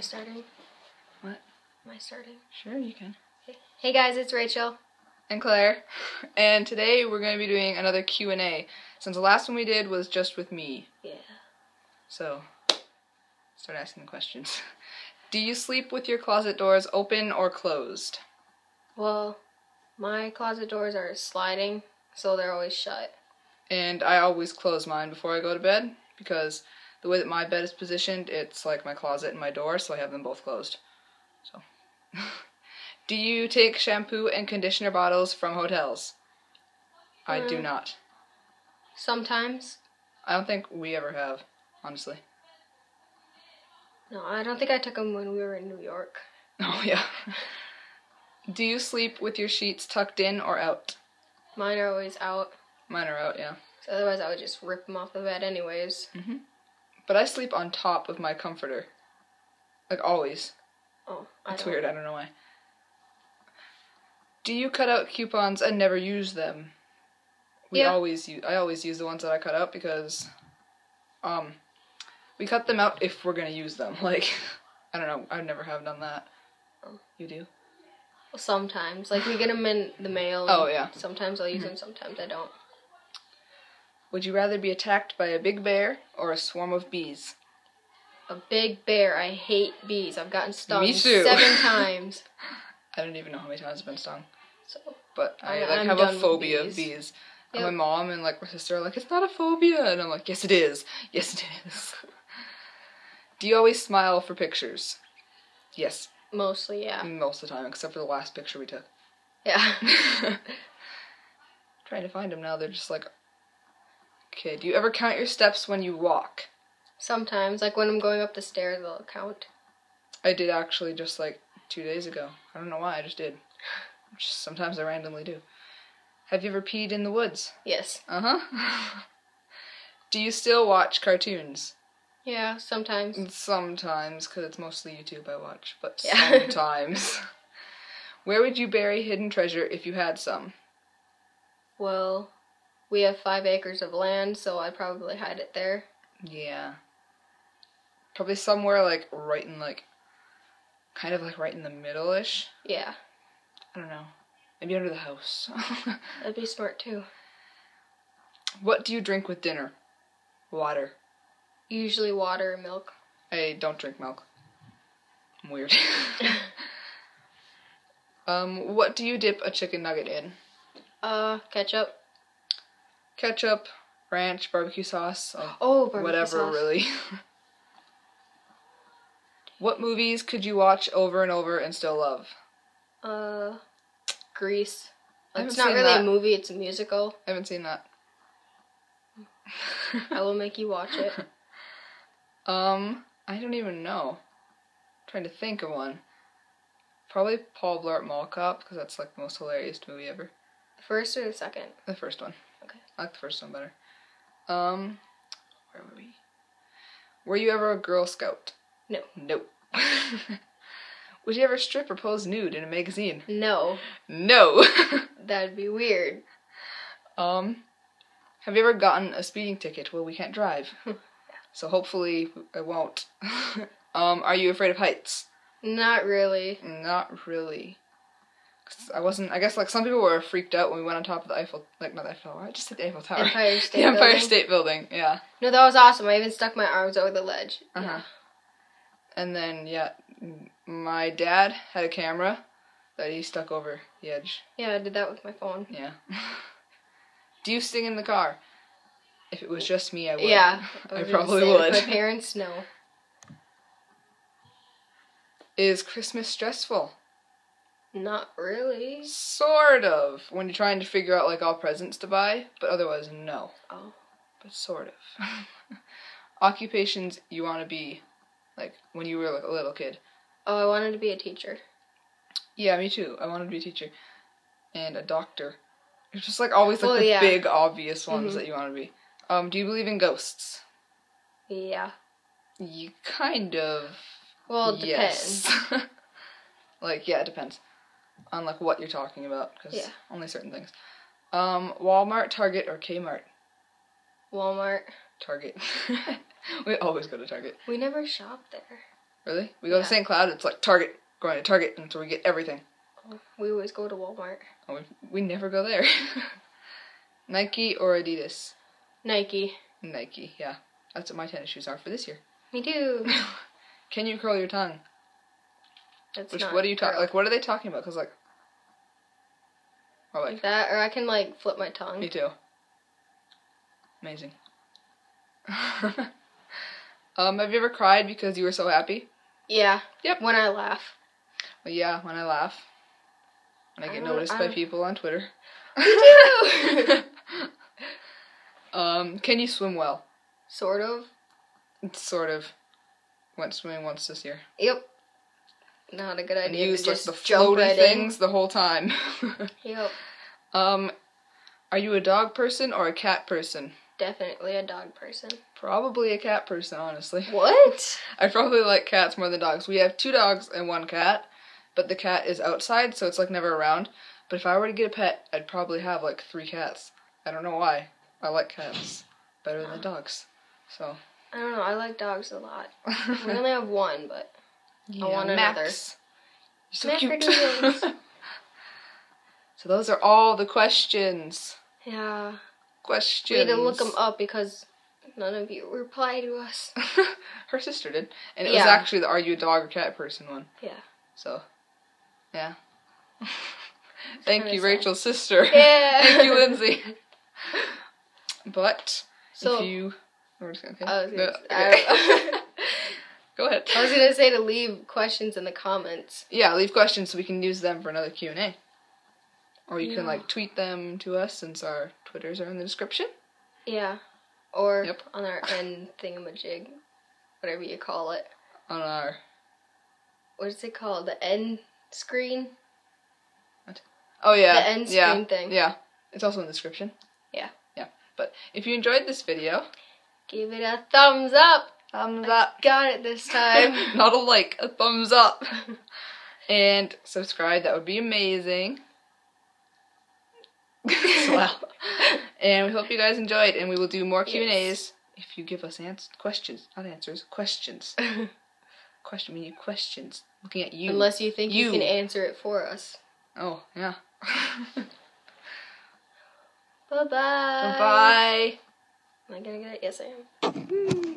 I starting? What? Am I starting? Sure, you can. Hey guys, it's Rachel. And Claire. And today we're going to be doing another Q&A. Since the last one we did was just with me. Yeah. So, start asking the questions. Do you sleep with your closet doors open or closed? Well, my closet doors are sliding, so they're always shut. And I always close mine before I go to bed because the way that my bed is positioned, it's like my closet and my door, so I have them both closed. So, do you take shampoo and conditioner bottles from hotels? I do Mm. not. Sometimes. I don't think we ever have, honestly. No, I don't think I took them when we were in New York. Oh yeah. do you sleep with your sheets tucked in or out? Mine are always out, Mine are out, yeah. so otherwise I would just rip them off the bed anyways. But I sleep on top of my comforter. Like always. Oh, I That's don't. weird, I don't know why. Do you cut out coupons and never use them? We Yeah. always use I always use the ones that I cut out because um we cut them out if we're gonna use them. Like I don't know, I never have done that. Oh. You do? Sometimes, like we get them in the mail. Oh, yeah. Sometimes I'll use them. Sometimes I don't. Would you rather be attacked by a big bear or a swarm of bees? A big bear. I hate bees. I've gotten stung Me too. seven times. I don't even know how many times I've been stung. So But I I- like I'm have a phobia of bees. bees. Yep. And my mom and like my sister are like, it's not a phobia and I'm like, Yes it is. Yes it is. Do you always smile for pictures? Yes. mostly, yeah, Most of the time, except for the last picture we took. yeah. Trying to find them now, they're just like Okay, do you ever count your steps when you walk? Sometimes, like when I'm going up the stairs, I'll count. I did actually just like two days ago. I don't know why, I just did. Just sometimes I randomly do. Have you ever peed in the woods? Yes. Uh huh. do you still watch cartoons? Yeah, sometimes. Sometimes, because it's mostly YouTube I watch, but Yeah. sometimes. Where would you bury hidden treasure if you had some? Well, we have five acres of land, so I'd probably hide it there. Yeah. Probably somewhere like right in like, kind of like right in the middle ish. Yeah, I don't know. Maybe under the house. that'd be smart too. what do you drink with dinner? Water. Usually water and milk. I don't drink milk. I'm weird. um, what do you dip a chicken nugget in? Uh, ketchup. Ketchup, ranch, barbecue sauce. like, Oh, barbecue whatever sauce. really. what movies could you watch over and over and still love? Uh, Grease. It's haven't really that. a movie; it's a musical. I haven't seen that. I will make you watch it. um, I don't even know. trying to think of one. Probably Paul Blart Mall Cop because that's like the most hilarious movie ever. First or the second? The first one. Okay. I like the first one better. Um, where were we? Were you ever a Girl Scout? No. Nope. Would you ever strip or pose nude in a magazine? No, No. that'd be weird. um, have you ever gotten a speeding ticket? Well, we can't drive, so hopefully I won't. um, are you afraid of heights? Not really. Not really. I wasn't. I guess like some people were freaked out when we went on top of the Eiffel, like not the Eiffel. Tower, I just said the Eiffel Tower. Empire State the Empire Building. State Building. Yeah. No, that was awesome. I even stuck my arms over the ledge. Uh huh. Yeah. And then yeah, my dad had a camera that he stuck over the edge. Yeah, I did that with my phone. Yeah. Do you sing in the car? If it was just me, I would. Yeah, I gonna probably would. My parents, no. Is Christmas stressful? Not really. Sort of. When you're trying to figure out like all presents to buy, but otherwise no. Oh. But sort of. Occupations you want to be, like when you were like a little kid. Oh, I wanted to be a teacher. Yeah, me too. I wanted to be a teacher and a doctor. It's just like always like Well, the yeah. big obvious ones Mhm. that you want to be. Um, do you believe in ghosts? Yeah. You kind of. Well, it depends. yes. like yeah, it depends on like what you're talking about because Yeah. only certain things. Um, Walmart, Target, or Kmart. Walmart. Target. we always go to Target. We never shop there. Really? We go to St. Cloud. It's like Target. Going to Target, and that's we get everything. We always go to Walmart. Oh, we, we never go there. Nike or Adidas? Nike. Nike. Yeah, that's what my tennis shoes are for this year. Me too. Can you curl your tongue? That's Which what are you talking? Like, what are they talking about? Cause like, or like Like that, or I can like flip my tongue. Me too. Amazing. um, have you ever cried because you were so happy? Yeah. Yep. When I laugh. Well, yeah, when I laugh. When I I get noticed I by people on Twitter. Me too. um, can you swim well? sort of. Sort of. Went swimming once this year. Yep. Not a good idea. to used like just the floaty right things the whole time. In. Yep. um, are you a dog person or a cat person? Definitely a dog person. Probably a cat person, honestly. What? I probably like cats more than dogs. We have two dogs and one cat, but the cat is outside, so it's like never around. But if I were to get a pet, I'd probably have like three cats. I don't know why. I like cats better than dogs. So. I don't know. I like dogs a lot. We only have one, but yeah, want Max. You're so cute. So those are all the questions. yeah, Questions. we had to look them up because none of you reply to us. Her sister did, and it was actually the "Are you a dog or cat person?" one. Yeah. So, yeah. Thank you, sad. Rachel's sister. Yeah. Thank you, Lindsay. But So if you, we're just gonna, okay. Oh, I was gonna, No, I, okay. Go ahead. I was gonna say to leave questions in the comments. Yeah, leave questions so we can use them for another Q and A. Or you can like tweet them to us since our Twitters are in the description. Yeah, or Yep. on our end thingamajig, whatever you call it. On our What is it called? The end screen. oh yeah The end yeah screen thing. yeah it's also in the description. Yeah. Yeah, but if you enjoyed this video, Give it a thumbs up. Thumbs up. Got it this time. Not a like, a thumbs up. and subscribe, that would be amazing. wow. And we hope you guys enjoyed, and we will do more Q and A's if you give us ans- questions, not answers, questions. Question, we need questions. Looking at you. Unless you think you. You. can answer it for us. Oh yeah. Bye bye. Bye. Am I gonna get it? Yes, I am.